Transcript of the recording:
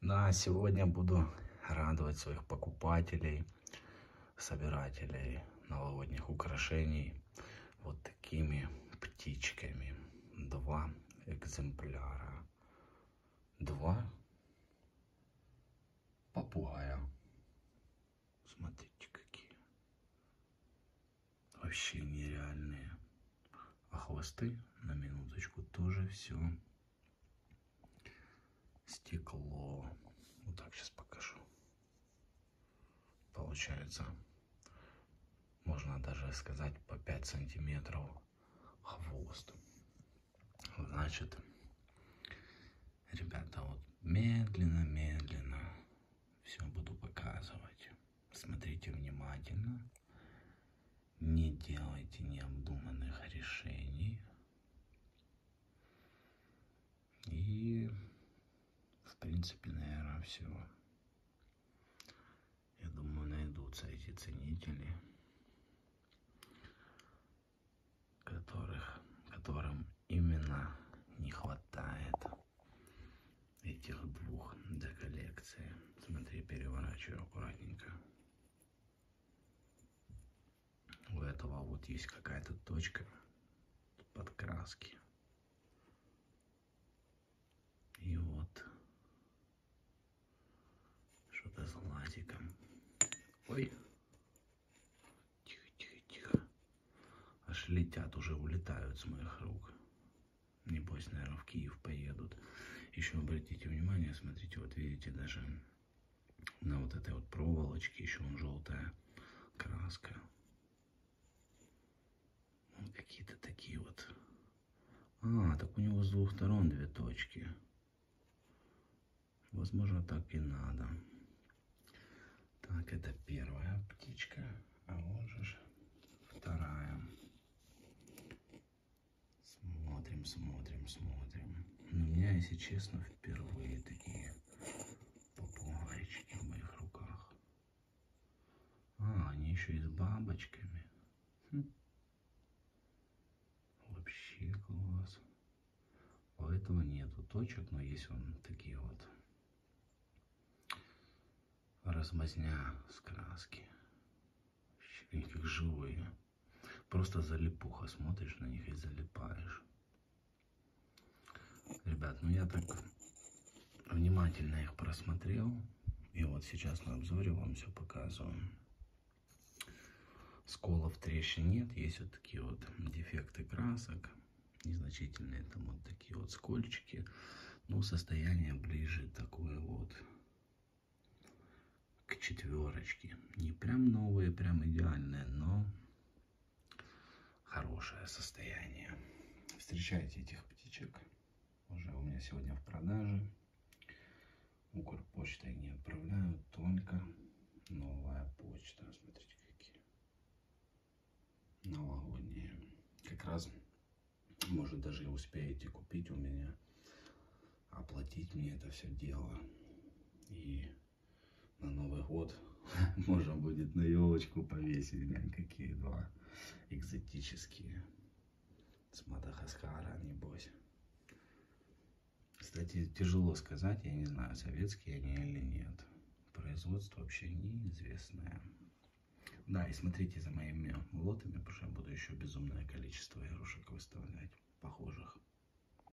Да, сегодня буду радовать своих покупателей, собирателей новогодних украшений вот такими птичками. Два экземпляра. Два попугая. Смотрите, какие. Вообще нереальные. А хвосты, на минуточку, тоже все стекло. Вот так сейчас покажу. Получается, можно даже сказать по 5 сантиметров хвост. Значит, ребята, вот медленно-медленно все буду показывать. Смотрите внимательно. Не делайте необдуманных решений. И, в принципе, наверное, все. Найдутся эти ценители, которых, которым именно не хватает этих двух для коллекции. Смотри, переворачиваю аккуратненько. У этого вот есть какая-то точка подкраски. И вот что-то с лазиком. Ой. Тихо, тихо, тихо. Аж летят, уже улетают с моих рук. Небось, наверное, в Киев поедут. Еще обратите внимание, смотрите, вот видите, даже на вот этой вот проволочке еще он желтая краска. Вот какие-то такие вот. А, так у него с двух сторон две точки. Возможно, так и надо. Так, это первая птичка. А вот же вторая. Смотрим, смотрим, смотрим. Но у меня, если честно, впервые такие попугайчики в моих руках. А, они еще и с бабочками. Хм. Вообще класс. У этого нету точек, но есть вон такие вот размазня с краски. Вообще как живые. Просто залипуха. Смотришь на них и залипаешь. Ребят, ну я так внимательно их просмотрел. И вот сейчас на обзоре вам все показываю. Сколов трещин нет. Есть вот такие вот дефекты красок. Незначительные там вот такие вот скольчики. Ну, состояние ближе такое вот к четверочке. Не прям новые, прям идеальные, но хорошее состояние. Встречайте этих птичек. Уже у меня сегодня в продаже. Укрпочтой не отправляют, только новая почта. Смотрите, какие новогодние. Как раз, может, даже успеете купить у меня, оплатить мне это все дело. И на Новый год можно будет на елочку повесить. Глянь, какие два экзотические. С Мадагаскара, небось. Кстати, тяжело сказать, я не знаю, советские они или нет. Производство вообще неизвестное. Да, и смотрите за моими лотами, потому что я буду еще безумное количество игрушек выставлять, похожих.